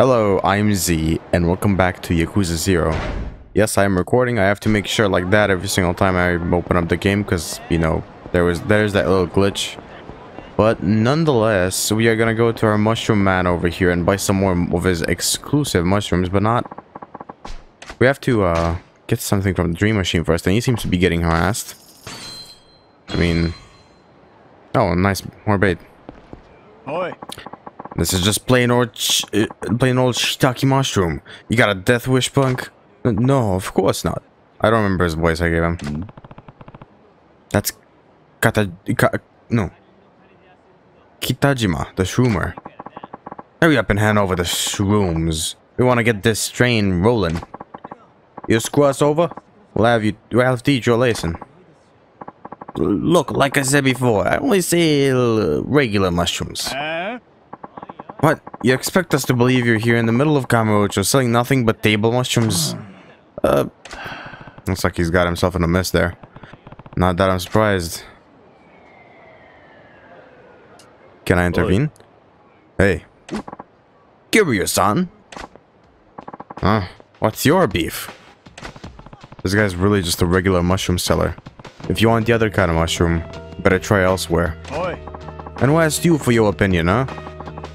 Hello, I'm Z, and welcome back to Yakuza 0. Yes, I am recording. I have to make sure like that every single time I open up the game, because, you know, there was there's that little glitch. But nonetheless, we are gonna go to our mushroom man over here and buy some more of his exclusive mushrooms, but not... We have to, uh, get something from the Dream Machine first, and he seems to be getting harassed. I mean... Oh, nice, more bait. Oi. This is just plain old, sh uh, plain old shiitake mushroom. You got a death wish, punk? Uh, No, of course not. I don't remember his voice I gave him. That's Kata, ka, no. Kitajima, the shroomer. Hurry up and hand over the shrooms. We want to get this train rolling. You screw us over? We'll have you, we'll have to teach you a lesson. Look, like I said before, I only sell uh, regular mushrooms. Huh? What? You expect us to believe you're here in the middle of Kamurocho selling nothing but table mushrooms? Uh, looks like he's got himself in a mess there. Not that I'm surprised. Can I intervene? Hey. Kiryu-san! Huh? What's your beef? This guy's really just a regular mushroom seller. If you want the other kind of mushroom, better try elsewhere. Oi. And why ask you for your opinion, huh?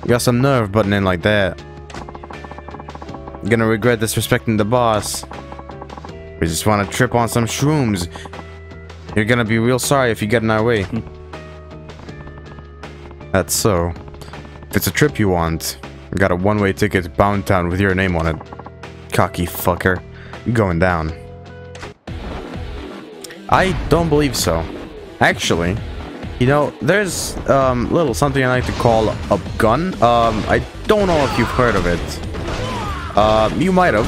You got some nerve butting in like that. You're gonna regret disrespecting the boss. We just want to trip on some shrooms. You're gonna be real sorry if you get in our way. That's so. If it's a trip you want, I got a one-way ticket to Pound Town with your name on it. Cocky fucker. You going down. I don't believe so. Actually, you know, there's um little something I like to call a gun. Um, I don't know if you've heard of it. Uh, you might have,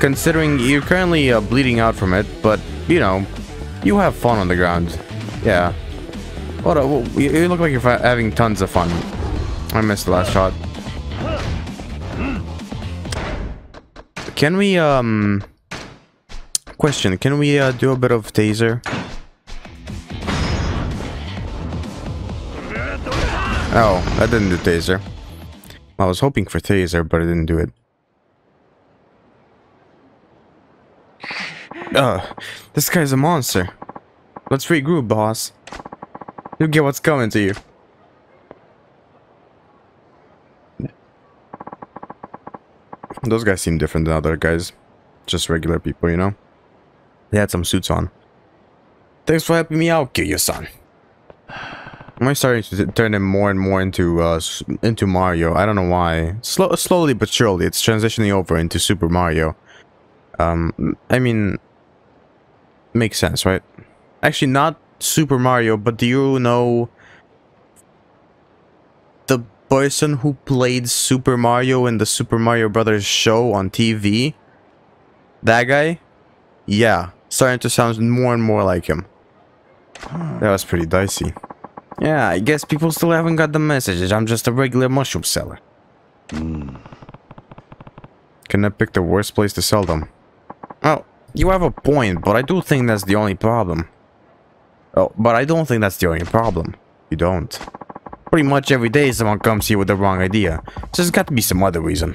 considering you're currently uh, bleeding out from it. But you know, you have fun on the ground. Yeah. What? A, well, you look like you're having tons of fun. I missed the last shot. Can we um? Question: Can we uh, do a bit of taser? Oh, that didn't do taser. I was hoping for taser, but it didn't do it. Ugh, this guy's a monster. Let's regroup, boss. You'll get what's coming to you. Those guys seem different than other guys. Just regular people, you know? They had some suits on. Thanks for helping me out, Kiryu-san. I'm starting to turn him more and more into uh, into Mario. I don't know why. Slow, slowly but surely, it's transitioning over into Super Mario. Um, I mean, makes sense, right? Actually, not Super Mario, but do you know the person who played Super Mario in the Super Mario Brothers show on TV? That guy? Yeah, starting to sound more and more like him. That was pretty dicey. Yeah, I guess people still haven't got the message. I'm just a regular mushroom seller. Can I pick the worst place to sell them? Oh, you have a point, but I do think that's the only problem. Oh, but I don't think that's the only problem. You don't. Pretty much every day someone comes here with the wrong idea. So there's got to be some other reason.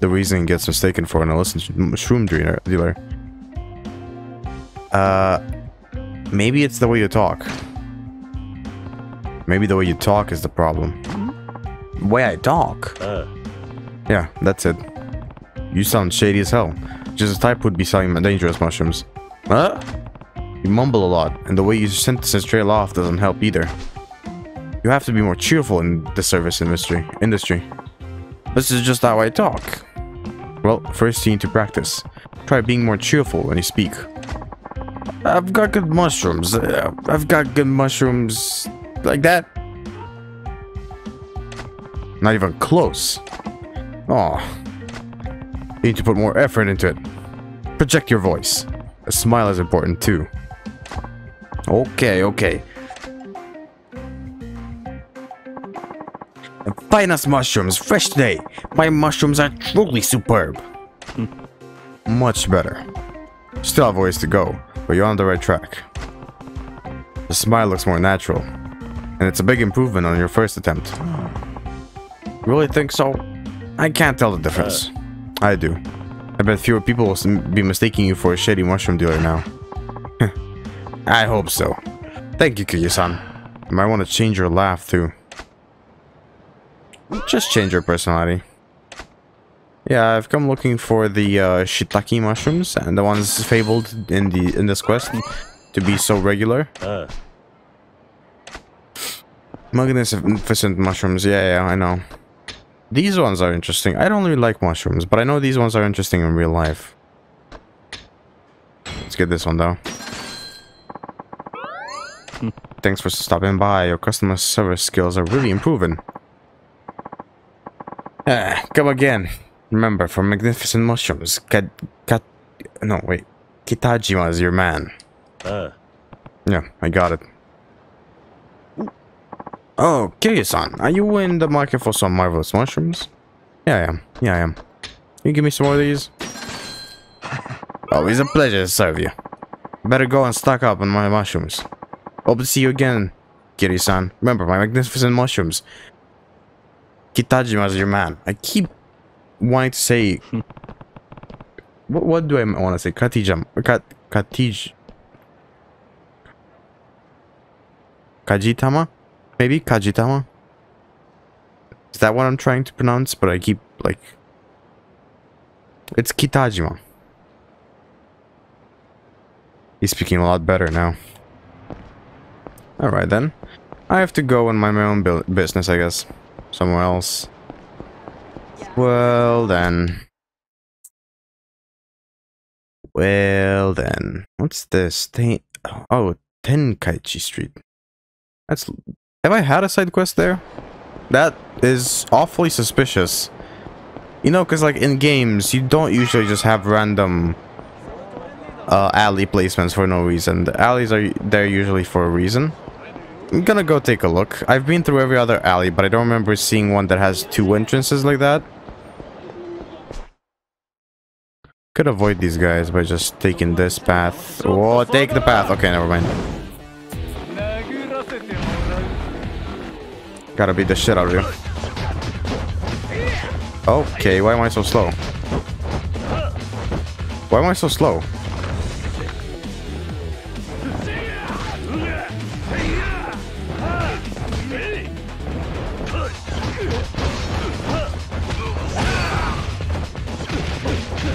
The reason gets mistaken for an illicit mushroom dealer. Uh, maybe it's the way you talk. Maybe the way you talk is the problem. The way I talk? Uh. Yeah, that's it. You sound shady as hell. Just a type would be selling dangerous mushrooms. Huh? You mumble a lot, and the way your sentences trail off doesn't help either. You have to be more cheerful in the service industry. Industry. This is just how I talk. Well, first you need to practice. Try being more cheerful when you speak. I've got good mushrooms. Uh, I've got good mushrooms like that. Not even close. Oh. You need to put more effort into it. Project your voice. A smile is important too. Okay, okay. The finest mushrooms, fresh today. My mushrooms are truly superb. Hmm. Much better. Still have ways to go, but you're on the right track. The smile looks more natural, and it's a big improvement on your first attempt. Really think so? I can't tell the difference. I do. I bet fewer people will be mistaking you for a shady mushroom dealer now. I hope so. Thank you, Kiryu-san. You might want to change your laugh, too. Just change your personality. Yeah, I've come looking for the uh, shiitake mushrooms, and the ones fabled in the in this quest to be so regular. Uh, Magnificent mushrooms, yeah, yeah, I know. These ones are interesting. I don't really like mushrooms, but I know these ones are interesting in real life. Let's get this one, though. Thanks for stopping by. Your customer service skills are really improving. Ah, come again. Remember, for magnificent mushrooms, Kat... Kat... No, wait. Kitajima is your man. uh, Yeah, I got it. Oh, Kiryu-san, are you in the market for some marvelous mushrooms? Yeah, I am. Yeah, I am. Can you give me some more of these? Always a pleasure to serve you. Better go and stock up on my mushrooms. Hope to see you again, Kiryu-san. Remember, my magnificent mushrooms. Kitajima's your man. I keep wanting to say... what, what do I want to say? Katijam. Kat... Katij... Kajitama? Maybe Kajitama? Is that what I'm trying to pronounce? But I keep, like... It's Kitajima. He's speaking a lot better now. Alright then. I have to go and mind my own bu business, I guess. Somewhere else. Well then. Well then. What's this? Ten oh, Tenkaichi Street. That's... Have I had a side quest there? That is awfully suspicious. You know, because like in games, you don't usually just have random uh, alley placements for no reason. The alleys are there usually for a reason. I'm gonna go take a look. I've been through every other alley, but I don't remember seeing one that has two entrances like that. Could avoid these guys by just taking this path. Oh, take the path. Okay, never mind. Gotta beat the shit out of you. Okay, why am I so slow? Why am I so slow?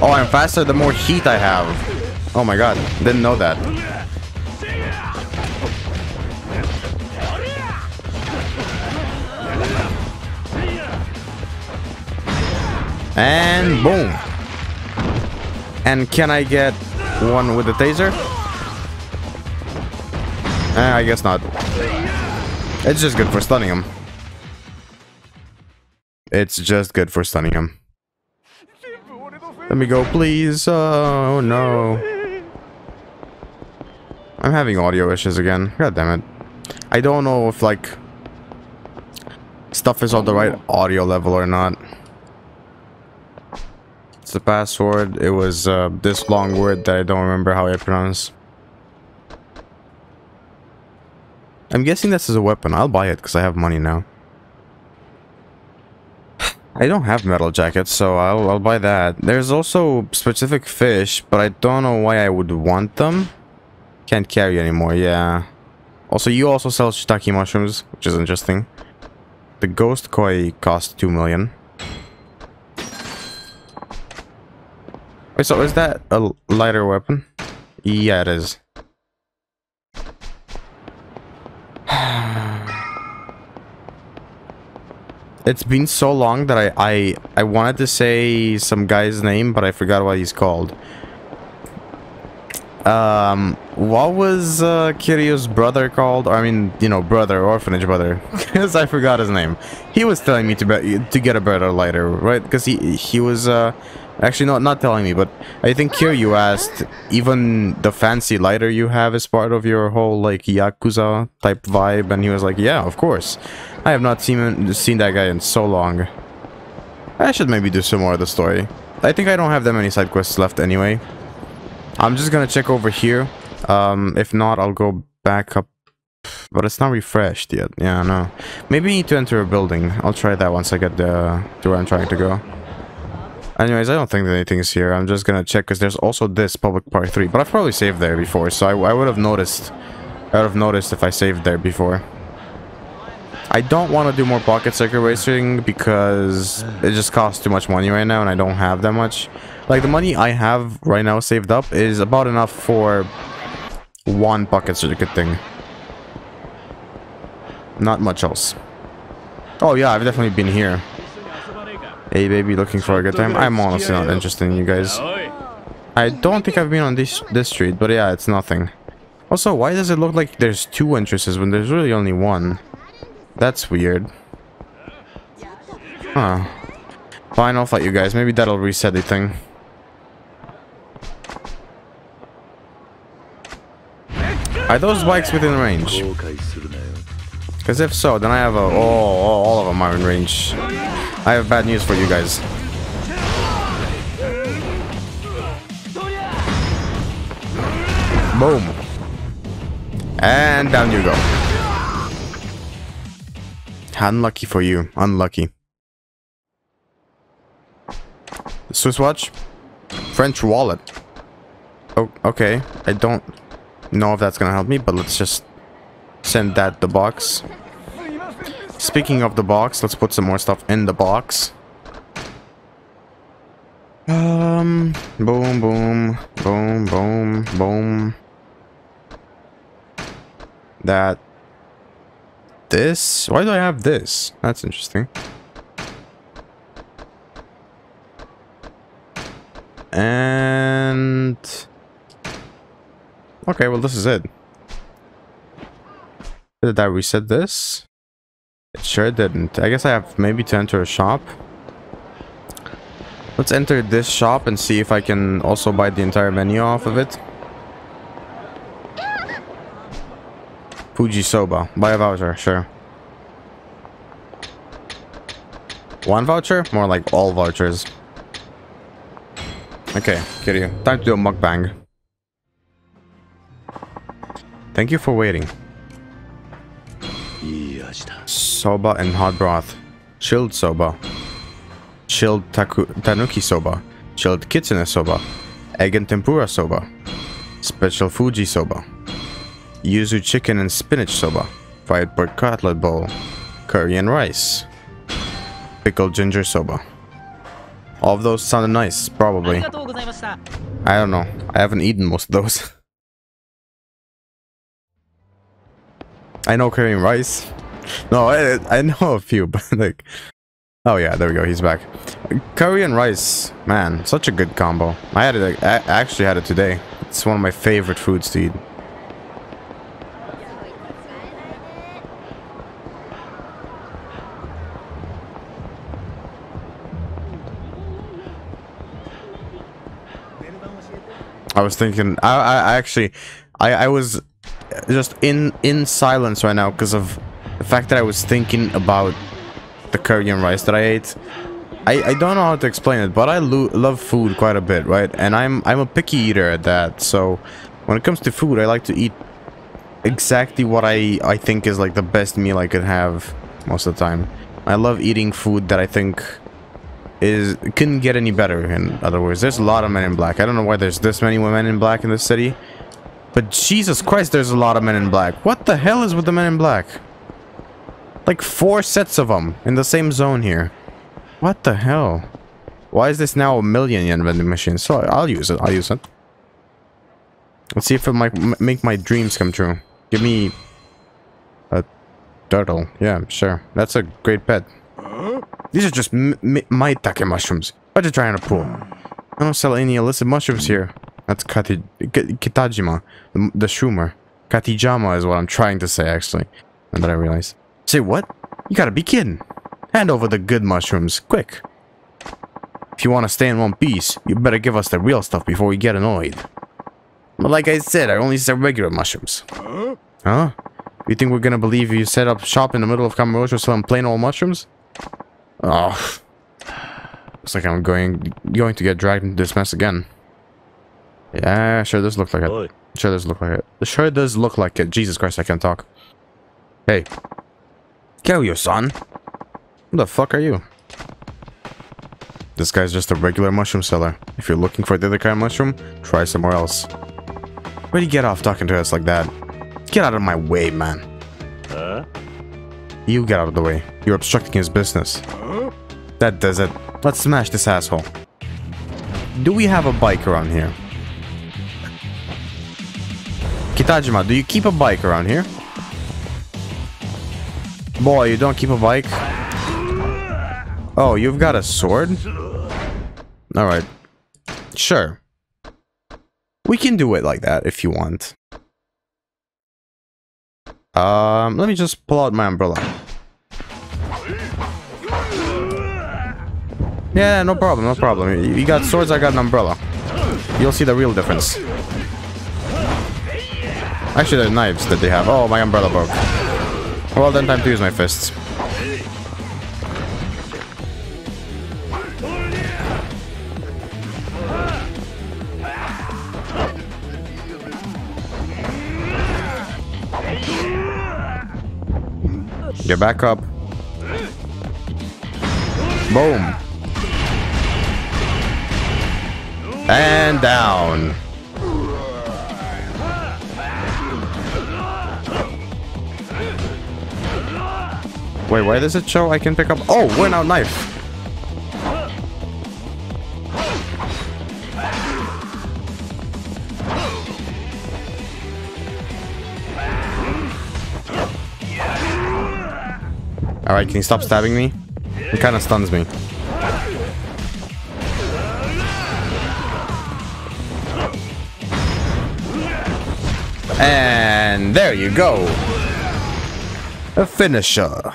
Oh, I'm faster the more heat I have. Oh my god, didn't know that. And boom. And can I get one with the taser? Eh, I guess not. It's just good for stunning him. It's just good for stunning him. Let me go, please. Oh, no. I'm having audio issues again. God damn it. I don't know if, like, stuff is on the right audio level or not. The password. It was uh, this long word that I don't remember how I pronounce. I'm guessing this is a weapon. I'll buy it because I have money now. I don't have metal jackets, so I'll, I'll buy that. There's also specific fish, but I don't know why I would want them. Can't carry anymore, yeah. Also, you also sell shiitake mushrooms, which is interesting. The ghost koi cost 2 million. Wait, so is that a lighter weapon? Yeah, it is. It's been so long that I, I I wanted to say some guy's name, but I forgot what he's called. Um, what was uh, Kiryu's brother called? I mean, you know, brother, orphanage brother, because I forgot his name. He was telling me to be, to get a better lighter, right? Because he he was uh, actually not not telling me, but I think here you asked even the fancy lighter you have is part of your whole like yakuza type vibe, and he was like, yeah, of course. I have not seen seen that guy in so long. I should maybe do some more of the story. I think I don't have that many side quests left anyway. I'm just gonna check over here. Um, if not, I'll go back up. But it's not refreshed yet. Yeah, no. Maybe need to enter a building. I'll try that once I get the, to where I'm trying to go. Anyways, I don't think anything's here. I'm just gonna check because there's also this public park 3. But I've probably saved there before, so I, I would have noticed. I would have noticed if I saved there before. I don't want to do more pocket circuit racing because it just costs too much money right now and I don't have that much. Like the money I have right now saved up is about enough for one pocket circuit thing. Not much else. Oh yeah, I've definitely been here. Hey baby, looking for a good time? I'm honestly not interested in you guys. I don't think I've been on this this street, but yeah, it's nothing. Also, why does it look like there's two entrances when there's really only one? That's weird. Huh. Fine, I'll fight you guys. Maybe that'll reset the thing. Are those bikes within range? Because if so, then I have a... Oh, oh, all of them are in range. I have bad news for you guys. Boom. And down you go. Unlucky for you. Unlucky. Swiss watch? French wallet. Oh, okay. I don't know if that's gonna help me, but let's just send that the box. Speaking of the box, let's put some more stuff in the box. Um, boom, boom, boom, boom, boom. That. This? Why do I have this? That's interesting. And... Okay, well this is it. Did I reset this? Sure didn't. I guess I have maybe to enter a shop. Let's enter this shop and see if I can also buy the entire menu off of it. Fuji Soba. Buy a voucher, sure. One voucher? More like all vouchers. Okay, Kiryu. Time to do a mukbang. Thank you for waiting. Soba and hot broth. Chilled soba. Chilled taku tanuki soba. Chilled kitsune soba. Egg and tempura soba. Special Fuji soba. Yuzu chicken and spinach soba. Fried pork cutlet bowl. Curry and rice. Pickled ginger soba. All of those sounded nice, probably. I don't know. I haven't eaten most of those. I know curry and rice. No, I, I know a few, but like... Oh yeah, there we go, he's back. Curry and rice, man, such a good combo. I had it, I actually had it today. It's one of my favorite foods to eat. I was thinking, I, I actually, I, I was just in in silence right now because of the fact that I was thinking about the curry and rice that I ate. I, I don't know how to explain it, but I love food quite a bit, right? And I'm I'm a picky eater at that. So when it comes to food, I like to eat exactly what I I think is like the best meal I could have most of the time. I love eating food that I think is couldn't get any better. In other words, there's a lot of men in black. I don't know why there's this many women in black in this city, but Jesus Christ, there's a lot of men in black. What the hell is with the men in black? Like four sets of them in the same zone here. What the hell? Why is this now a million yen vending machine? So I'll use it. I'll use it. Let's see if it might make my dreams come true. Give me a turtle. Yeah, sure. That's a great pet. These are just maitake mushrooms. What are you trying to pull? I don't sell any illicit mushrooms here. That's Kati Kitajima, the, the shroomer. Katijama is what I'm trying to say, actually. And then I realize. Say what? You gotta be kidding. Hand over the good mushrooms, quick. If you want to stay in one piece, you better give us the real stuff before we get annoyed. But like I said, I only sell regular mushrooms. Huh? Huh? You think we're gonna believe you set up shop in the middle of Kamurocho selling plain old mushrooms? Oh. Looks like I'm going going to get dragged into this mess again. Yeah, sure does look like it. Sure does look like it. Sure does look like it. Jesus Christ, I can't talk. Hey. Kiryu-san. Who the fuck are you? This guy's just a regular mushroom seller. If you're looking for the other kind of mushroom, try somewhere else. Where'd you get off talking to us like that? Get out of my way, man. Huh? You get out of the way. You're obstructing his business. That does it. Let's smash this asshole. Do we have a bike around here? Kitajima, do you keep a bike around here? Boy, you don't keep a bike? Oh, you've got a sword? Alright. Sure. We can do it like that if you want. Um, let me just pull out my umbrella. Yeah, no problem, no problem. You got swords, I got an umbrella. You'll see the real difference. Actually, the knives that they have. Oh, my umbrella broke. Well, then time to use my fists. Get back up. Boom. And down. Wait, why does it show I can pick up? Oh, we're out knife. Alright, can you stop stabbing me? It kind of stuns me. And there you go. A finisher.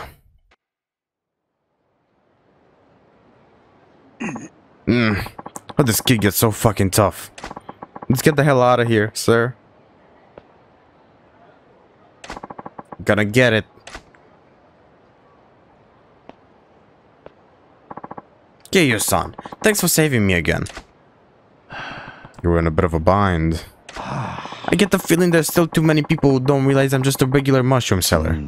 Mm. Oh, this kid gets so fucking tough. Let's get the hell out of here, sir. Gonna get it. Kiyo-san, thanks for saving me again. You were in a bit of a bind. I get the feeling there's still too many people who don't realize I'm just a regular mushroom seller.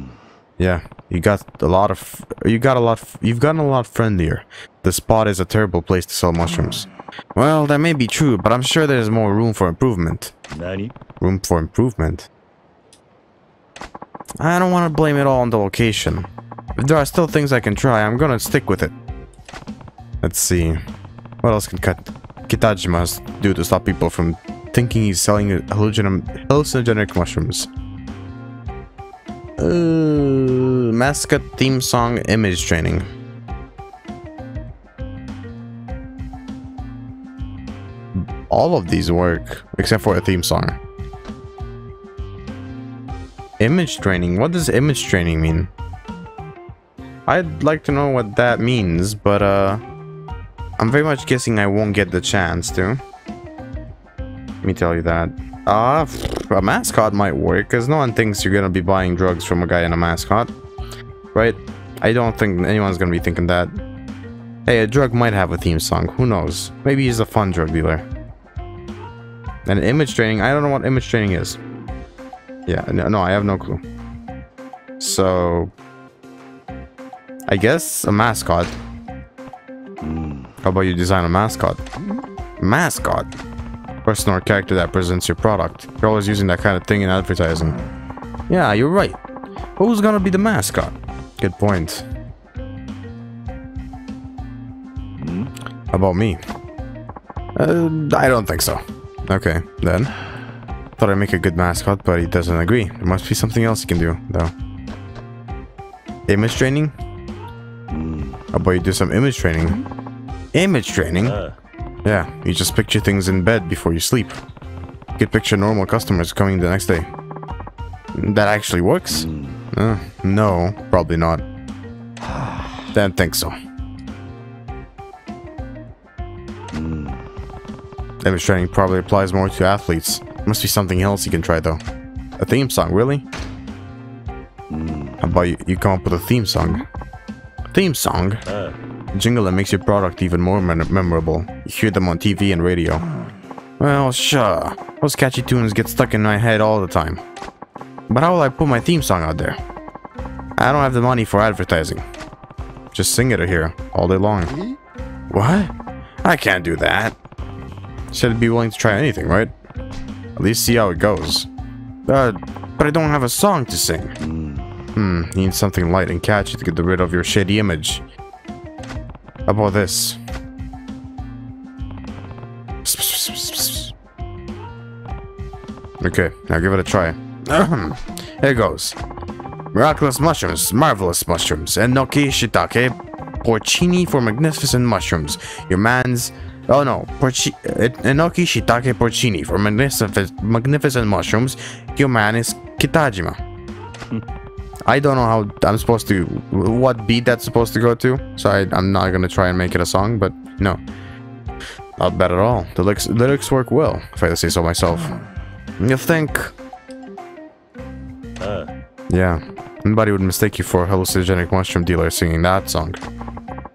Yeah, you got a lot of, you got a lot, you've gotten a lot friendlier. The spot is a terrible place to sell mushrooms. Well, that may be true, but I'm sure there's more room for improvement. Nani? Room for improvement? I don't want to blame it all on the location. If there are still things I can try, I'm gonna stick with it. Let's see. What else can Kat Kitajima do to stop people from thinking he's selling hallucin hallucinogenic mushrooms? Uh, mascot theme song image training. All of these work, except for a theme song. Image training? What does image training mean? I'd like to know what that means, but uh... I'm very much guessing I won't get the chance to. Let me tell you that. Uh, a mascot might work, because no one thinks you're gonna be buying drugs from a guy in a mascot. Right? I don't think anyone's gonna be thinking that. Hey, a drug might have a theme song, who knows? Maybe he's a fun drug dealer. And image training, I don't know what image training is. Yeah, no, no I have no clue. So... I guess a mascot. How about you design a mascot? Mascot? Person or character that presents your product. You're always using that kind of thing in advertising. Yeah, you're right. Who's gonna be the mascot? Good point. How about me? Uh, I don't think so. Okay, then. Thought I'd make a good mascot, but he doesn't agree. There must be something else he can do, though. Image training? How about you do some image training? Image training? Uh, Yeah, you just picture things in bed before you sleep. You could picture normal customers coming the next day. That actually works? Uh, no, probably not. Don't think so. Image training probably applies more to athletes. Must be something else you can try though. A theme song, really? How about you, you come up with a theme song? Theme song? uh, jingle that makes your product even more mem- memorable. You hear them on TV and radio. Well, sure. Those catchy tunes get stuck in my head all the time. But how will I put my theme song out there? I don't have the money for advertising. Just sing it here all day long. What? I can't do that. Said I'd be willing to try anything, right? At least see how it goes. Uh, but I don't have a song to sing. Hmm, need something light and catchy to get rid of your shady image. About this? Okay, now give it a try. Here goes. Miraculous mushrooms, marvelous mushrooms, enoki shiitake, porcini for magnificent mushrooms. Your man's... Oh no, porci, uh, enoki shiitake porcini for magnificent mushrooms. Your man is Kitajima. I don't know how I'm supposed to... What beat that's supposed to go to. So I, I'm not going to try and make it a song, but no. Not bad at all. The lyrics, lyrics work well, if I say so myself. You think... Uh, Yeah, nobody would mistake you for a hallucinogenic mushroom dealer singing that song.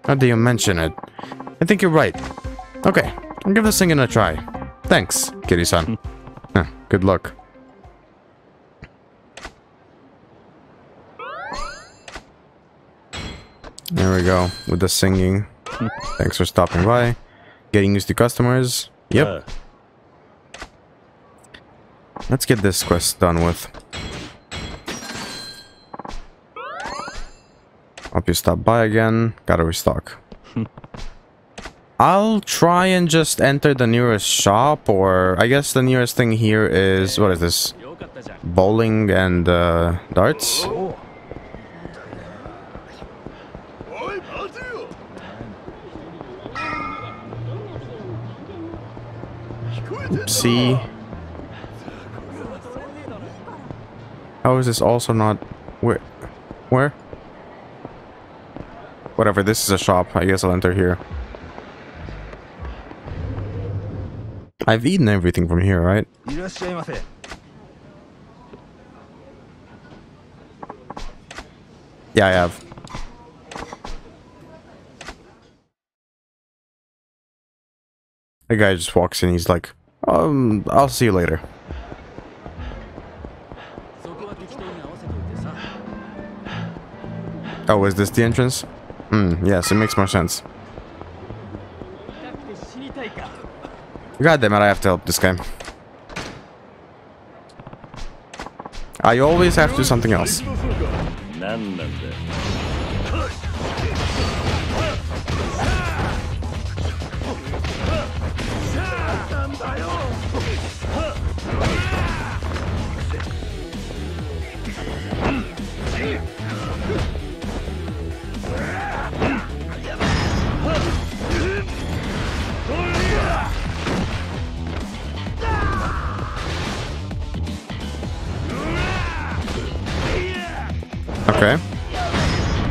Now that you mention it, I think you're right. Okay, I'll give the singing a try. Thanks, Kitty-san. Huh, good luck. There we go, with the singing. Thanks for stopping by. Getting used to customers. Yep. uh, Let's get this quest done with. Hope you stop by again. Gotta restock. I'll try and just enter the nearest shop, or I guess the nearest thing here is what is this? Bowling and uh, darts. See? How is this also not... Where? Where? Whatever, this is a shop. I guess I'll enter here. I've eaten everything from here, right? Yeah, I have. The guy just walks in, he's like, um, I'll see you later. Oh, is this the entrance? Hmm, yes, it makes more sense. God damn it, I have to help this guy. I always have to do something else.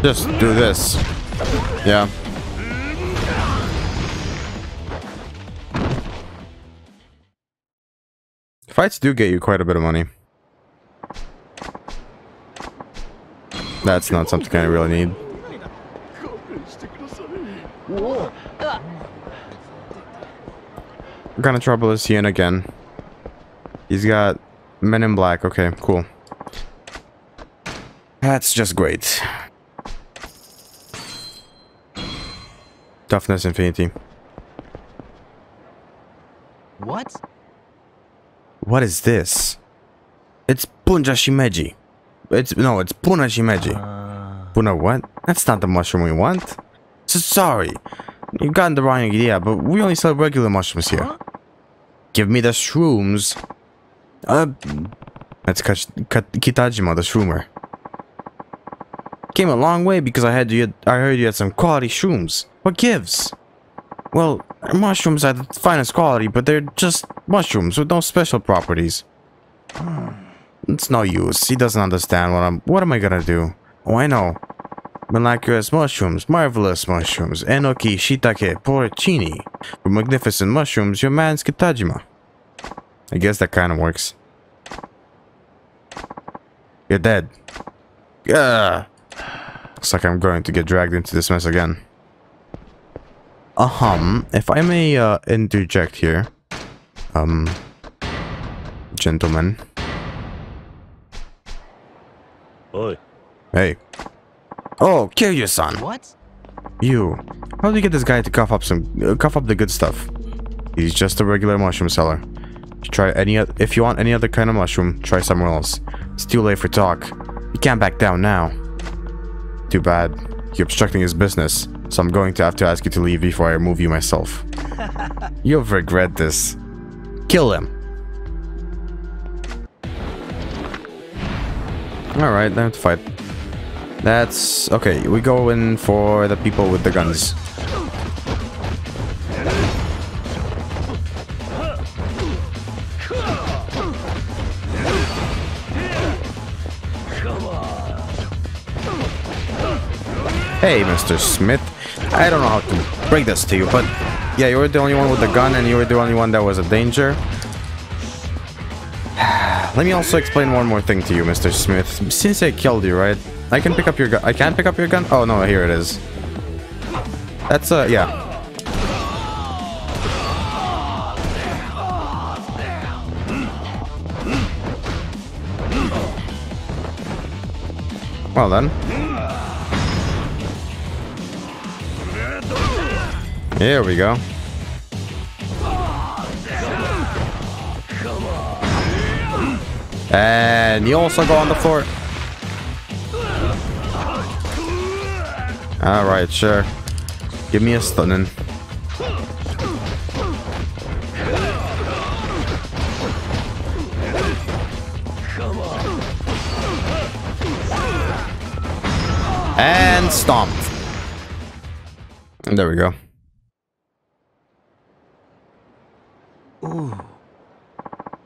Just do this. Yeah. Fights do get you quite a bit of money. That's not something I really need. What kind of trouble is he in again? He's got men in black. Okay, cool. That's just great. Toughness infinity. What? What is this? It's Punja Shimeji. It's no, it's Puna Shimeji. Puna what? That's not the mushroom we want. So sorry. You've gotten the wrong idea, but we only sell regular mushrooms here. Give me the shrooms. Uh, that's Kash- Ka- Kitajima, the shroomer. Came a long way because I had you. I heard you had some quality shrooms. What gives? Well, mushrooms are the finest quality, but they're just mushrooms with no special properties. Hmm, it's no use. He doesn't understand what I'm. What am I gonna do? Oh, I know. Miraculous mushrooms, marvelous mushrooms, enoki, shiitake, porcini. Magnificent mushrooms, your man's Kitajima. I guess that kind of works. You're dead. Yeah. Looks like I'm going to get dragged into this mess again. Ahem. If I may uh, interject here. Um. Gentlemen. おい Hey. Oh, Kiryu-san. What? You. How do you get this guy to cough up some, uh, cough up the good stuff? He's just a regular mushroom seller. If you try any, if you want any other kind of mushroom, try somewhere else. It's too late for talk. You can't back down now. Too bad. You're obstructing his business, so I'm going to have to ask you to leave before I remove you myself. You'll regret this. Kill him. Alright, time to fight. That's... Okay, we go in for the people with the guns. Hey, Mr. Smith. I don't know how to break this to you, but yeah, you were the only one with the gun and you were the only one that was a danger. Let me also explain one more thing to you, Mr. Smith. Since I killed you, right? I can pick up your gun. I can't pick up your gun? Oh, no, here it is. That's, uh, yeah. Well then. Here we go. And you also go on the floor. Alright, sure. Give me a stunning. And stomped. There we go.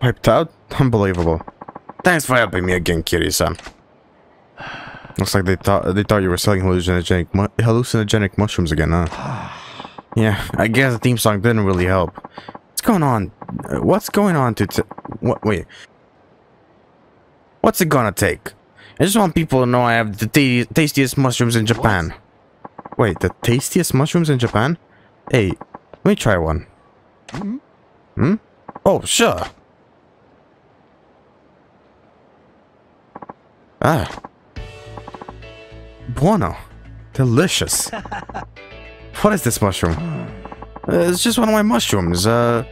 Wiped out? Unbelievable. Thanks for helping me again, Kiri-san. Looks like they thought they thought you were selling hallucinogenic mu hallucinogenic mushrooms again, huh? Yeah, I guess the theme song didn't really help. What's going on? What's going on to what? Wait. What's it gonna take? I just want people to know I have the ta tastiest mushrooms in Japan. Wait, the tastiest mushrooms in Japan? Hey, let me try one. Hmm? Oh, sure. Ah. Bueno. Delicious. what is this mushroom? Uh, it's just one of my mushrooms. Uh,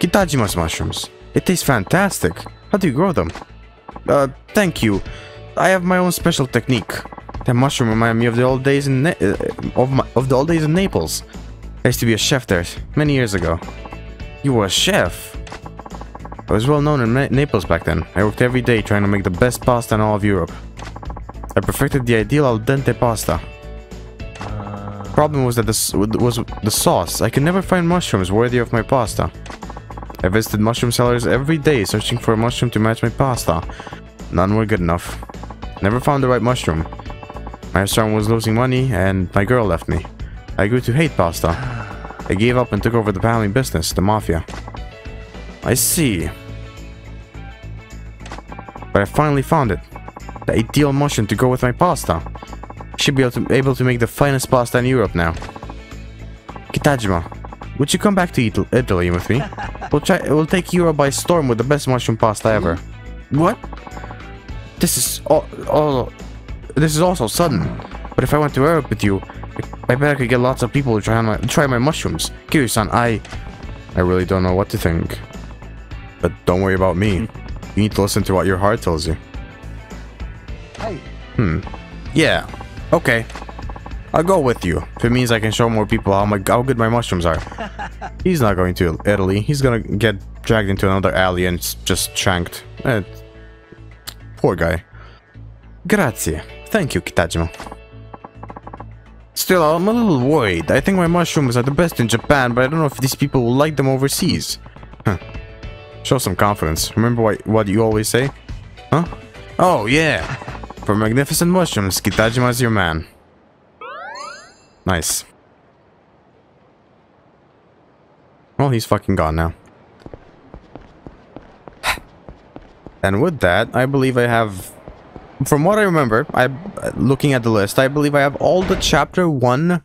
Kitajima's mushrooms. It tastes fantastic. How do you grow them? Uh, thank you. I have my own special technique. That mushroom reminded me of the old days in Na uh, of my of the old days in Naples. I used to be a chef there many years ago. You were a chef. I was well known in Na Naples back then. I worked every day trying to make the best pasta in all of Europe. I perfected the ideal al dente pasta. Uh. Problem was that this was the sauce. I could never find mushrooms worthy of my pasta. I visited mushroom sellers every day searching for a mushroom to match my pasta. None were good enough. Never found the right mushroom. My restaurant was losing money and my girl left me. I grew to hate pasta. I gave up and took over the family business, the mafia. I see. But I finally found it. The ideal mushroom to go with my pasta. Should be able to, able to make the finest pasta in Europe now. Kitajima, would you come back to Ital Italy with me? We'll try. We'll take Europe by storm with the best mushroom pasta ever. What? This is all. all this is also sudden. But if I went to Europe with you, I bet I could get lots of people to try my try my mushrooms. Kiryu-san, I, I really don't know what to think. But don't worry about me. You need to listen to what your heart tells you. Hey. Hmm. Yeah. Okay. I'll go with you. If it means I can show more people how my how good my mushrooms are. He's not going to Italy. He's gonna get dragged into another alley and just shanked. Eh, poor guy. Grazie. Thank you, Kitajima. Still, I'm a little worried. I think my mushrooms are the best in Japan, but I don't know if these people will like them overseas. Huh. Show some confidence. Remember what, what you always say? Huh? Oh, yeah. For magnificent mushrooms, Kitajima's your man. Nice. Well, he's fucking gone now. And with that, I believe I have... From what I remember, I looking at the list, I believe I have all the chapter 1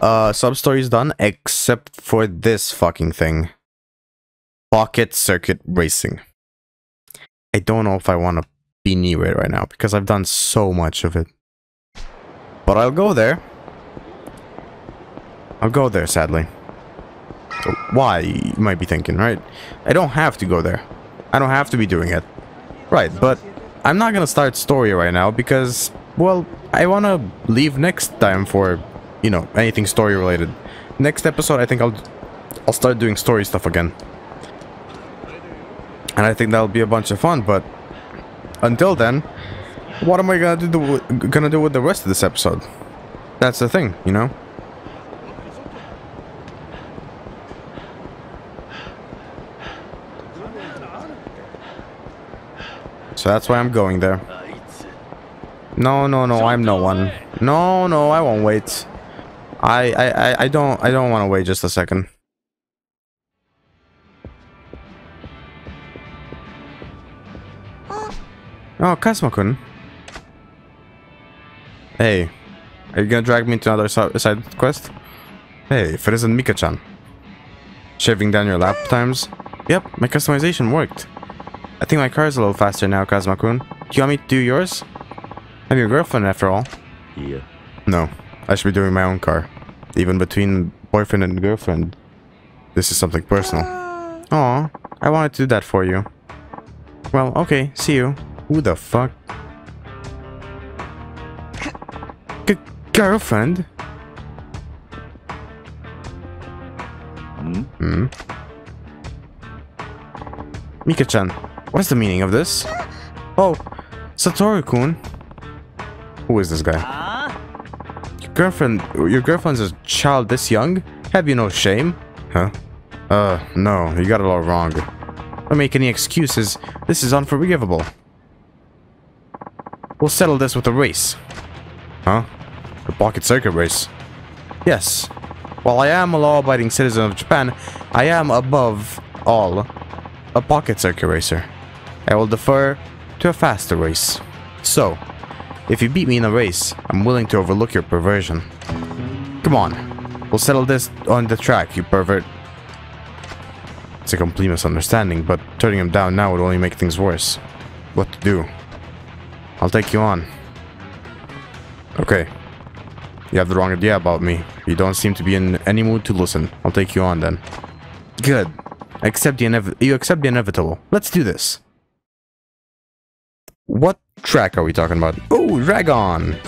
uh, sub-stories done, except for this fucking thing. Pocket Circuit Racing. I don't know if I want to be near it right now, because I've done so much of it. But I'll go there. I'll go there, sadly. Why, you might be thinking, right? I don't have to go there. I don't have to be doing it. Right, but I'm not gonna start story right now because, well, I wanna leave next time for, you know, anything story related. Next episode, I think I'll, I'll start doing story stuff again. And I think that'll be a bunch of fun, but until then, what am I gonna do, gonna do with the rest of this episode? That's the thing, you know? So that's why I'm going there. No, no, no, I'm no one. No, no, I won't wait. I, I, I, I don't, I don't want to wait just a second. Oh, Kazuma-kun. Hey, are you gonna drag me to another side quest? Hey, if it isn't Mika-chan. Shaving down your lap times? Yep, my customization worked. I think my car is a little faster now, Kazuma-kun. Do you want me to do yours? I'm your girlfriend, after all. いや No, I should be doing my own car. Even between boyfriend and girlfriend. This is something personal. Ah. Aw, I wanted to do that for you. Well, okay, see you. Who the fuck? G girlfriend? ん Hmm? Mika-chan, what's the meaning of this? Oh, Satoru-kun. Who is this guy? Your girlfriend, your girlfriend's a child this young? Have you no shame? Huh? Uh, no, you got it all wrong. Don't make any excuses. This is unforgivable. We'll settle this with a race. Huh? A pocket circuit race? Yes. While I am a law-abiding citizen of Japan, I am above all a pocket circuit racer. I will defer to a faster race. So, if you beat me in a race, I'm willing to overlook your perversion. Come on, we'll settle this on the track, you pervert. It's a complete misunderstanding, but turning him down now would only make things worse. What to do? I'll take you on. Okay. You have the wrong idea about me. You don't seem to be in any mood to listen. I'll take you on then. Good. Accept the inev- you accept the inevitable. Let's do this. What track are we talking about? Oh, Dragon!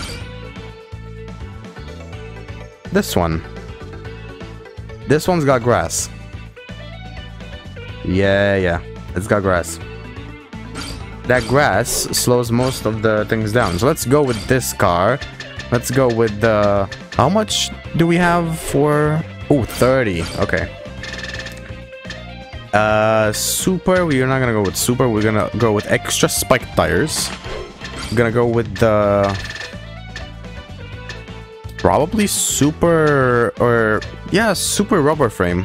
This one. This one's got grass. Yeah, yeah. It's got grass. That grass slows most of the things down. So let's go with this car. Let's go with the... How much do we have for... Oh, 30. Okay. Uh, super. We're not gonna go with super. We're gonna go with extra spike tires. We're gonna go with the probably super or yeah, super rubber frame.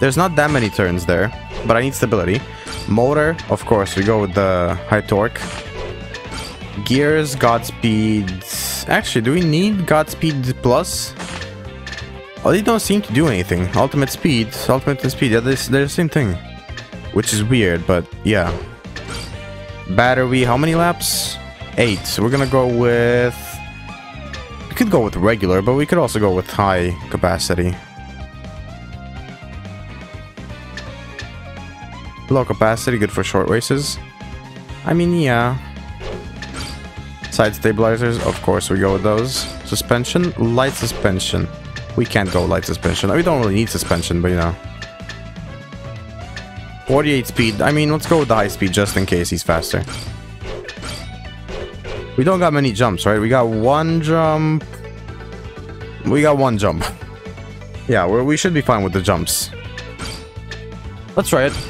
There's not that many turns there, but I need stability. Motor, of course, we go with the high torque. Gears, Godspeed. Actually, do we need Godspeed Plus? Oh, they don't seem to do anything. Ultimate speed, ultimate speed, yeah, they're, they're the same thing. Which is weird, but yeah. Battery, how many laps? Eight. So we're gonna go with... We could go with regular, but we could also go with high capacity. Low capacity, good for short races. I mean, yeah. Side stabilizers, of course we go with those. Suspension, light suspension. We can't go light suspension. We don't really need suspension, but you know. 48 speed. I mean, let's go with the high speed just in case he's faster. We don't got many jumps, right? We got one jump. We got one jump. Yeah, we should be fine with the jumps. Let's try it.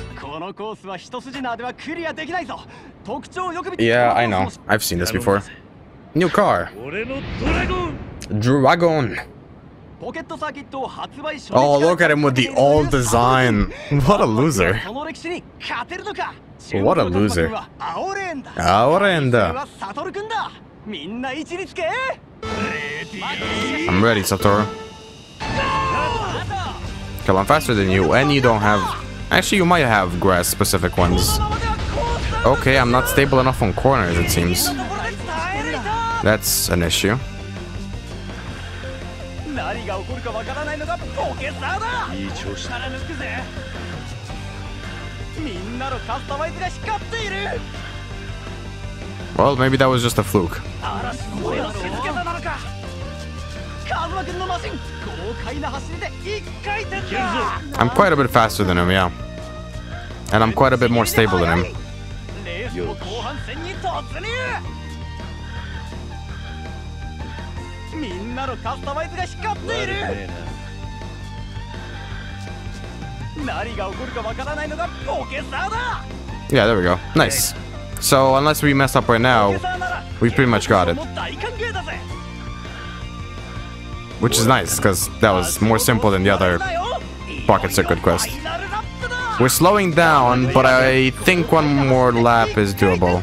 Yeah, I know. I've seen this before. New car. Dragon. Oh, look at him with the old design. What a loser. What a loser. Aorenda. I'm ready, Satoru. Come on, faster than you, and you don't have Actually, you might have grass-specific ones. Okay, I'm not stable enough on corners, it seems. That's an issue. Well, maybe that was just a fluke. I'm quite a bit faster than him, yeah. And I'm quite a bit more stable than him. Yeah, there we go. Nice. So, unless we mess up right now, we pretty much got it. Which is nice, because that was more simple than the other Pocket Circuit quest. We're slowing down, but I think one more lap is doable.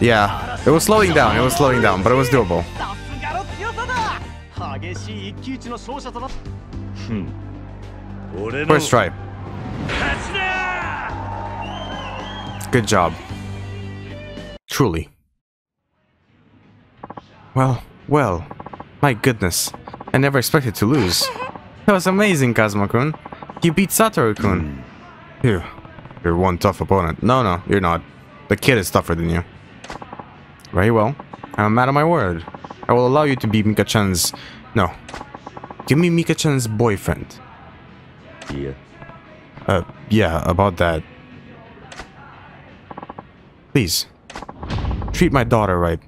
Yeah, it was slowing down, it was slowing down, but it was doable. First try. Good job. Truly. Well, well. My goodness. I never expected to lose. That was amazing, Kazuma-kun. You beat Satoru-kun. Phew. You're one tough opponent. No, no, you're not. The kid is tougher than you. Very well. I'm a man of my word. I will allow you to be Mika-chan's... No. Give me Mika-chan's boyfriend. いや Uh, yeah, about that. Please. Treat my daughter right.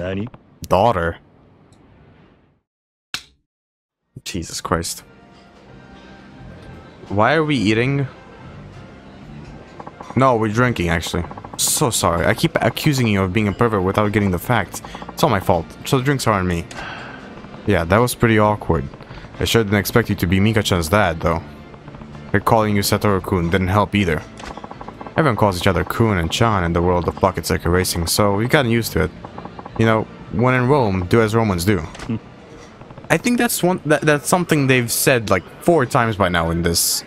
何 Daughter? Jesus Christ. Why are we eating? No, we're drinking, actually. So sorry. I keep accusing you of being a pervert without getting the facts. It's all my fault. So the drinks are on me. Yeah, that was pretty awkward. I sure didn't expect you to be Mika-chan's dad, though. Her calling you Satoru-kun didn't help either. Everyone calls each other Kun and Chan in the world of Circuit Racing, so we've gotten used to it. You know, when in Rome, do as Romans do. I think that's one that, that's something they've said like four times by now in this.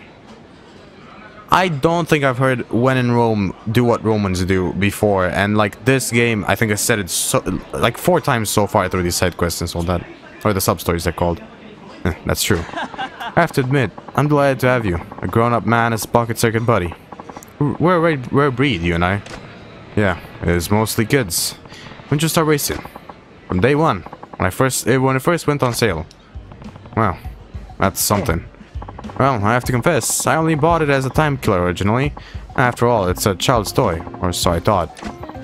I don't think I've heard when in Rome, do what Romans do before, and like this game, I think I said it so like four times so far through these side quests and all that, or the sub stories they're called. Eh, That's true. I have to admit, I'm delighted to have you, a grown-up man as pocket circuit buddy. We're a rare breed, you and I. Yeah, it's mostly kids. When you start racing? From day one, when I first eh, when it first went on sale. Well, that's something. Well, I have to confess, I only bought it as a time killer originally. After all, it's a child's toy, or so I thought.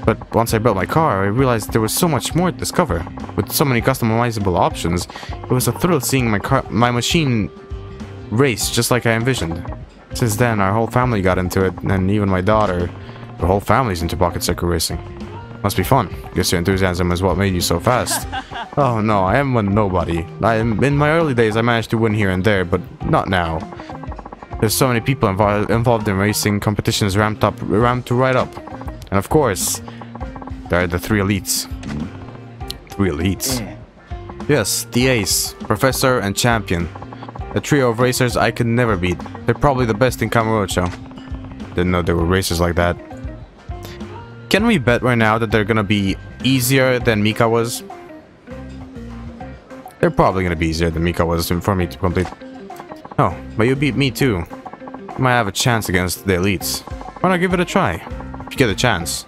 But once I built my car, I realized there was so much more to discover. With so many customizable options, it was a thrill seeing my car, my machine race just like I envisioned. Since then, our whole family got into it, and even my daughter. The whole family's into pocket circuit racing. Must be fun. Guess your enthusiasm is what made you so fast. oh no, I am a nobody. I am, in my early days, I managed to win here and there, but not now. There's so many people involved involved in racing. Competitions ramped up, ramped to right up, and of course, there are the three elites. Three elites. Yes, the ace, professor, and champion. A trio of racers I could never beat. They're probably the best in Kamurocho. Didn't know there were racers like that. Can we bet right now that they're gonna be easier than Mika was? They're probably gonna be easier than Mika was for me to complete. Oh, but you beat me too. You might have a chance against the elites. Why not give it a try? If you get a chance.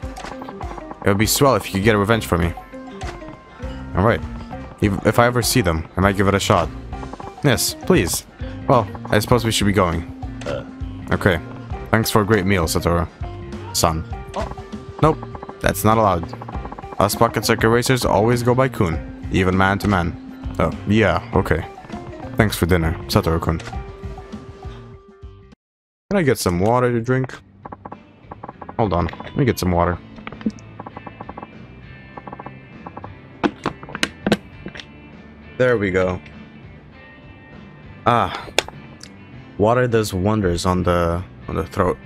It would be swell if you could get a revenge for me. Alright. If, if I ever see them, I might give it a shot. Yes, please. Well, I suppose we should be going. Uh. Okay. Thanks for a great meal, Satoru. Son. Oh. Nope, that's not allowed. Us pocket circuit racers always go by Kun, even man to man. Oh, yeah, okay. Thanks for dinner, Satoru-kun. Can I get some water to drink? Hold on, let me get some water. There we go. Ah. Water does wonders on the on the throat.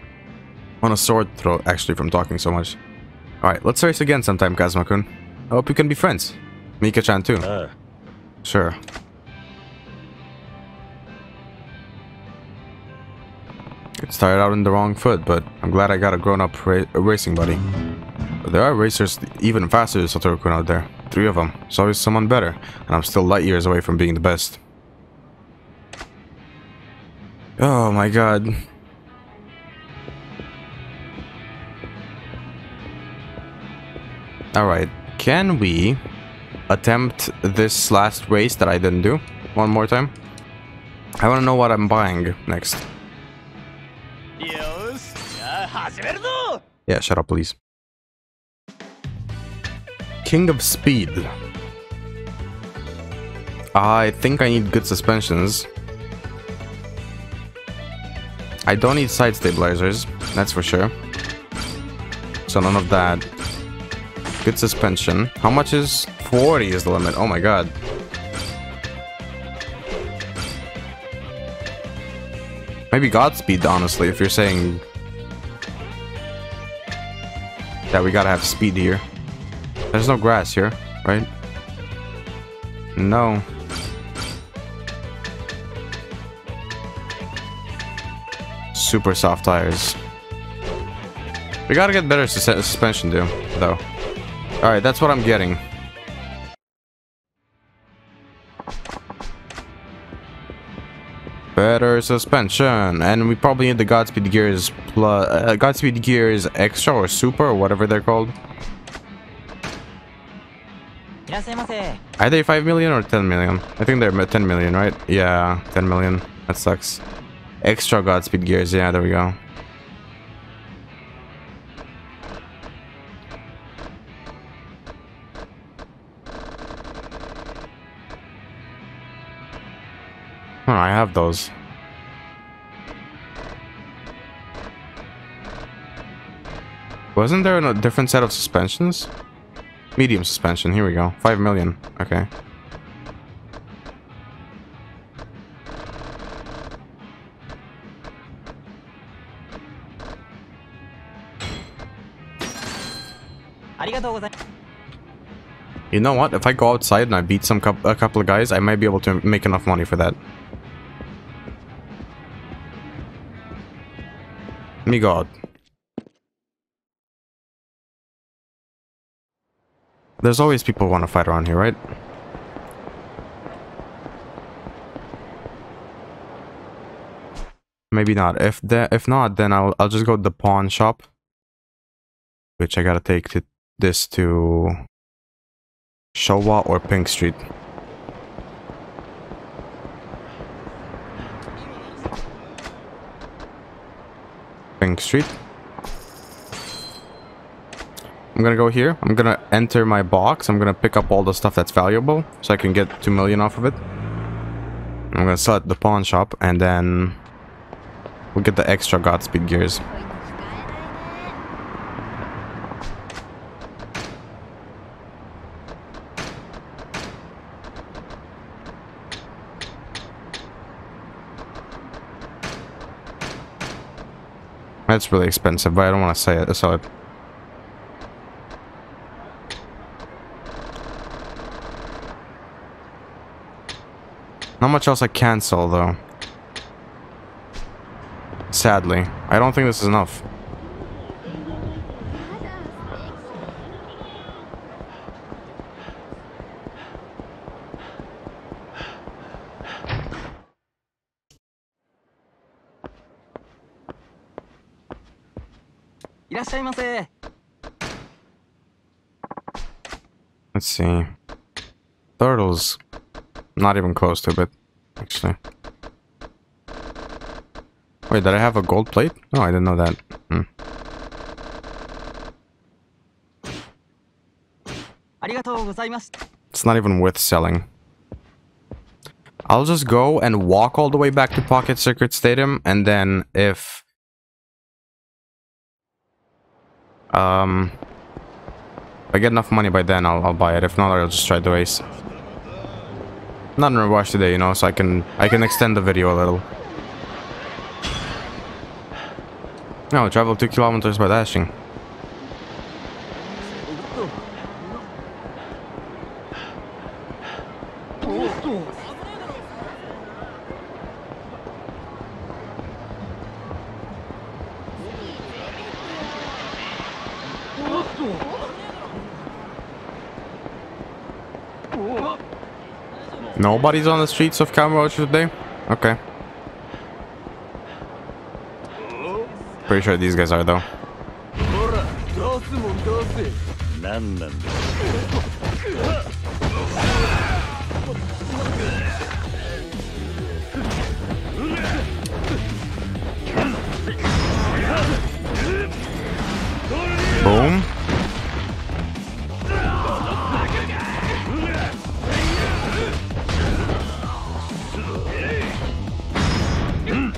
On a sore throat, actually, from talking so much. Alright, let's race again sometime, Kazuma-kun. I hope we can be friends. Mika-chan too. ああ Sure. It started out in the wrong foot, but I'm glad I got a grown-up ra racing buddy. there are racers even faster than Satoru-kun out there. Three of them. There's always someone better. And I'm still light years away from being the best. Oh my god. Alright, can we attempt this last race that I didn't do one more time? I want to know what I'm buying next. Yeah, shut up, please. King of Speed. I think I need good suspensions. I don't need side stabilizers, that's for sure. So none of that. Good suspension. How much is 40 is the limit? Oh my god. Maybe Godspeed, honestly, if you're saying that we gotta have speed here. There's no grass here, right? No. Super soft tires. We gotta get better sus suspension, too, though. Alright, that's what I'm getting. Better suspension. And we probably need the Godspeed Gears plus, uh, Godspeed Gears Extra or Super or whatever they're called. Are they 5 million or 10 million? I think they're 10 million, right? Yeah, 10 million. That sucks. Extra Godspeed Gears. Yeah, there we go. Oh, I have those. Wasn't there a different set of suspensions? Medium suspension, here we go. 5 million. Okay. You know what? If I go outside and I beat some a couple of guys, I might be able to make enough money for that. Me God. There's always people want to fight around here, right? Maybe not. If the, if not, then I'll I'll just go to the pawn shop. Which I gotta take to this to Showa or Pink Street. Street. I'm gonna go here. I'm gonna enter my box. I'm gonna pick up all the stuff that's valuable so I can get 2 million off of it. I'm gonna sell it at the pawn shop and then we'll get the extra Godspeed gears. That's really expensive, but I don't want to say it, sell it. Not much else I can sell, though. Sadly. I don't think this is enough. Let's see. Turtles. Not even close to it, actually. Wait, did I have a gold plate? Oh, I didn't know that. Hmm. It's not even worth selling. I'll just go and walk all the way back to Pocket Circuit Stadium, and then if... Um... If I get enough money by then, I'll, I'll buy it. If not, I'll just try to race. Not in a rush today, you know, so I can I can extend the video a little. No, travel two kilometers by dashing. Nobody's on the streets of Kamurocho today? Okay. Pretty sure these guys are though.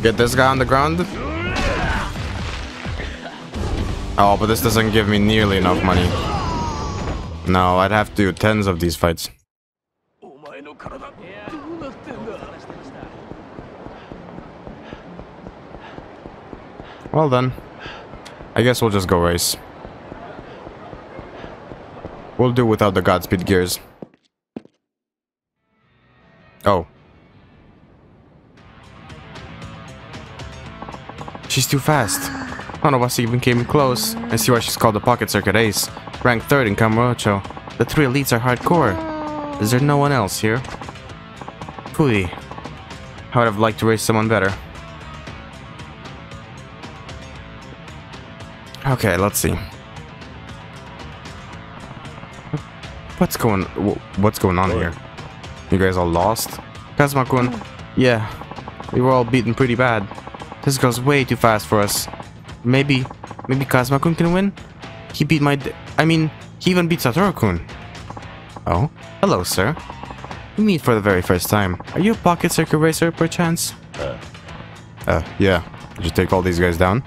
Get this guy on the ground. Oh, but this doesn't give me nearly enough money. No, I'd have to do tens of these fights. Well then. I guess we'll just go race. We'll do without the Godspeed gears. Oh, She's too fast. None of us even came close. I see why she's called the Pocket Circuit Ace. Ranked third in Kamurocho. The three elites are hardcore. Is there no one else here? Phooey. I would have liked to race someone better. Okay, let's see. What's going What's going on here? You guys all lost? Kazuma-kun, mm. yeah, we were all beaten pretty bad. This goes way too fast for us. Maybe, maybe Kazuma-kun can win? He beat my... d- I mean, he even beat Satoru-kun. Oh, hello, sir. We meet for the very first time. Are you a pocket circuit racer, perchance? Uh. Uh, yeah. Did you take all these guys down?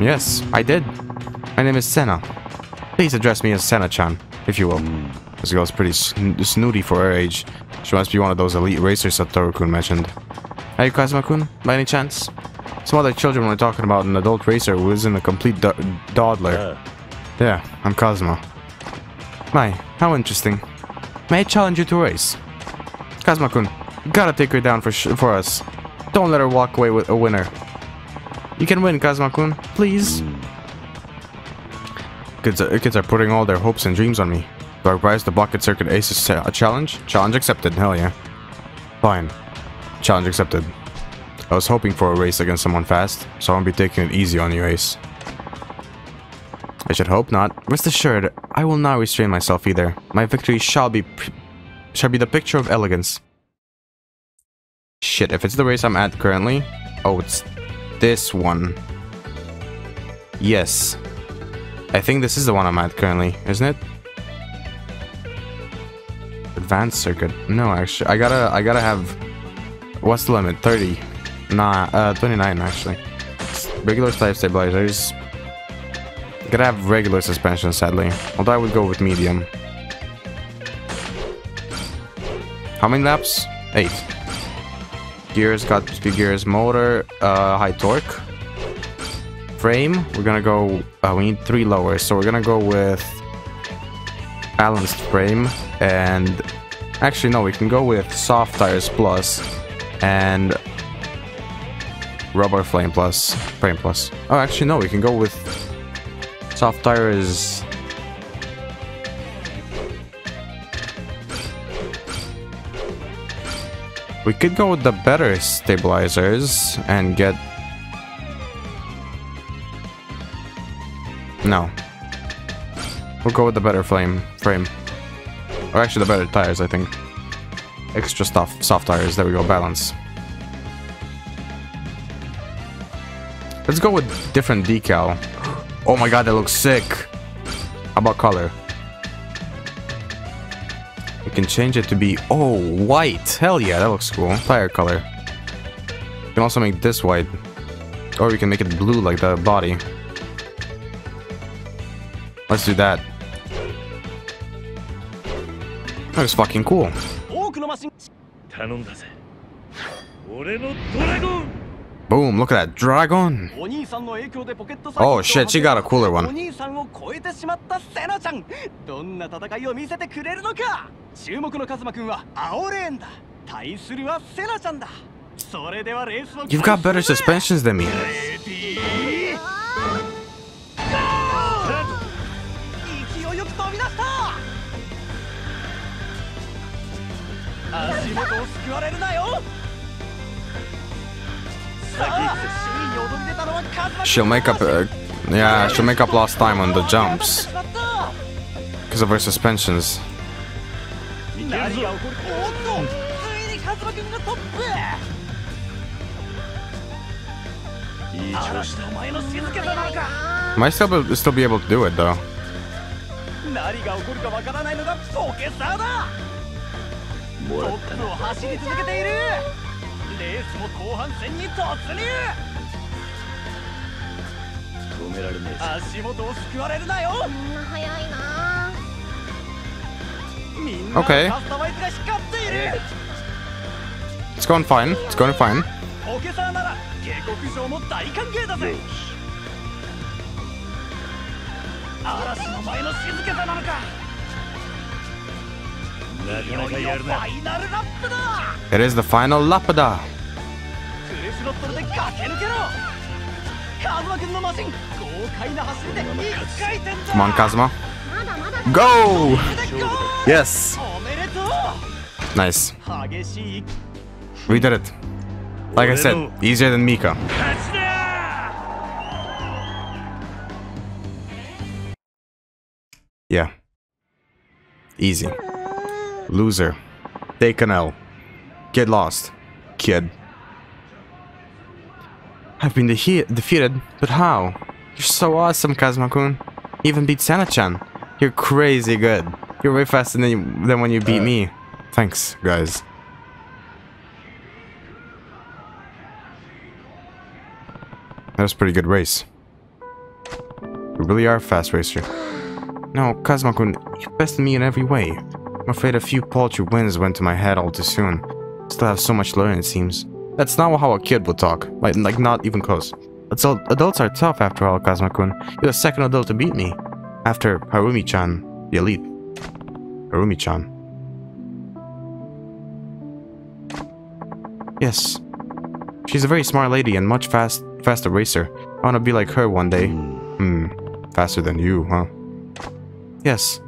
Yes, I did. My name is Senna. Please address me as Senna-chan, if you will. This girl's pretty sn snooty for her age. She must be one of those elite racers Satoru-kun mentioned. Are you Kazuma-kun, by any chance? Some other children were talking about an adult racer who isn't a complete do dawdler. Uh, Yeah, I'm Kazuma. My, how interesting. May I challenge you to a race? Kazuma-kun, gotta take her down for sh for us. Don't let her walk away with a winner. You can win, Kazuma-kun, please. Kids are, kids are putting all their hopes and dreams on me. Do I rise the Pocket Circuit Aces cha- challenge? Challenge accepted, hell yeah. Fine. Challenge accepted. I was hoping for a race against someone fast, so I won't be taking it easy on you, Ace. I should hope not. Rest assured, I will not restrain myself either. My victory shall be shall be the picture of elegance. Shit, if it's the race I'm at currently, oh, it's this one. Yes, I think this is the one I'm at currently, isn't it? Advanced circuit. No, actually, I gotta, I gotta have. What's the limit? 30. Nah, uh, 29 actually. Regular type stabilizers. Gotta have regular suspension, sadly. Although I would go with medium. How many laps? Eight. Gears, Godspeed gears, motor, uh, high torque. Frame, we're gonna go, uh, we need three lowers, so we're gonna go with balanced frame and actually no, we can go with soft tires plus and rubber flame plus, frame plus. Oh, actually no, we can go with soft tires We could go with the better stabilizers and get... No. We'll go with the better flame frame. Or actually the better tires, I think. Extra stuff, soft tires, there we go, balance. Let's go with different decal. Oh my god, that looks sick. How about color? We can change it to be, oh, white. Hell yeah, that looks cool. Tire color. We can also make this white. Or we can make it blue like the body. Let's do that. That is fucking cool. Boom, look at that dragon. Oh shit, she got a cooler one. You've got better suspensions than me. 足元を救われるなよさあ首位に躍り出たのはカズマ She'll make up, uh, yeah, she'll make up lost time on the jumps しまった because of her suspensions. いけるぞ何が起こるおっとついにカズマくんがトップいい調子嵐だの前の静けさなのか Might still be, still be able to do it though. 何が起こるかわからないのがポケサーだト もらったップを走り続けている。レースも後半戦に突入。止められねえぞ足元を救われるなよ。こんな早いな。みんな Okay カスタマイズが光っている。It's going fine. It's going fine. ポケサーなら下克上も大歓迎だぜ。嵐の前の静けさなのか It is the final Lapada. Come on, Kazuma. Go! Yes! Nice. We did it. Like I said, easier than Mika. Yeah. Easy. Loser. Take an L. Get lost. Kid. I've been de- defeated, but how? You're so awesome, Kazuma-kun. You even beat Sana-chan. You're crazy good. You're way faster than, you, than when you beat uh. me. Thanks, guys. That was a pretty good race. You really are a fast racer. No, Kazuma-kun, you bested me in every way. I'm afraid a few paltry wins went to my head all too soon. Still have so much to learn, it seems. That's not how a kid would talk. Like, like not even close. Adult, adults are tough after all, Kazuma-kun. You're the second adult to beat me. After Harumi-chan, the elite. Harumi-chan. Yes. She's a very smart lady and much fast, faster racer. I want to be like her one day. Hmm. Faster than you, huh? Yes.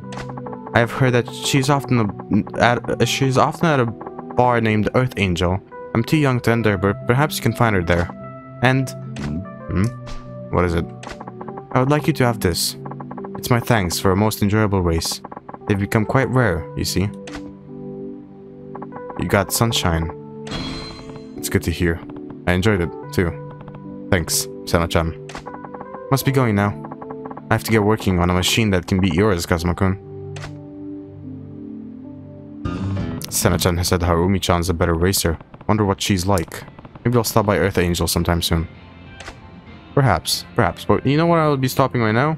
I have heard that she's often a, at she's often at a bar named Earth Angel. I'm too young to enter, but perhaps you can find her there. And hmm? What is it? I would like you to have this. It's my thanks for a most enjoyable race. They've become quite rare, you see. You got sunshine. It's good to hear. I enjoyed it, too. Thanks, Sana-chan. Must be going now. I have to get working on a machine that can beat yours, Kazuma-kun. Sana-chan has said Harumi-chan's a better racer. Wonder what she's like. Maybe I'll stop by Earth Angel sometime soon. Perhaps, perhaps. But you know what I'll be stopping right now?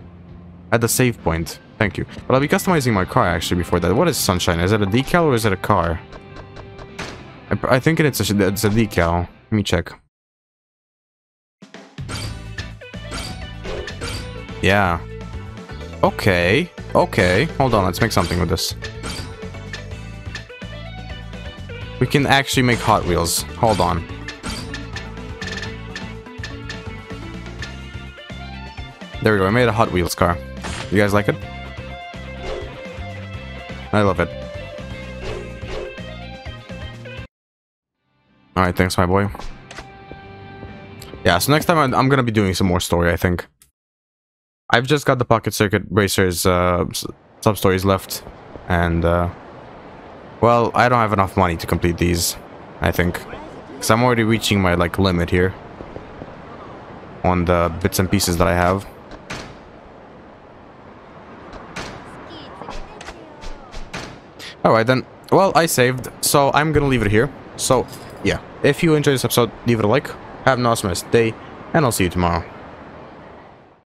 At the save point. Thank you. But I'll be customizing my car actually before that. What is Sunshine? Is it a decal or is it a car? I, I think it's a, it's a decal. Let me check. Yeah. Okay. Okay. Hold on. Let's make something with this. We can actually make Hot Wheels. Hold on. There we go. I made a Hot Wheels car. You guys like it? I love it. Alright, thanks, my boy. Yeah, so next time I'm, I'm gonna be doing some more story, I think. I've just got the Pocket Circuit Racers uh, sub-stories left, and uh, well, I don't have enough money to complete these, I think. Because I'm already reaching my, like, limit here. On the bits and pieces that I have. Alright then. Well, I saved, so I'm gonna leave it here. So, yeah. If you enjoyed this episode, leave it a like. Have an awesome day, and I'll see you tomorrow.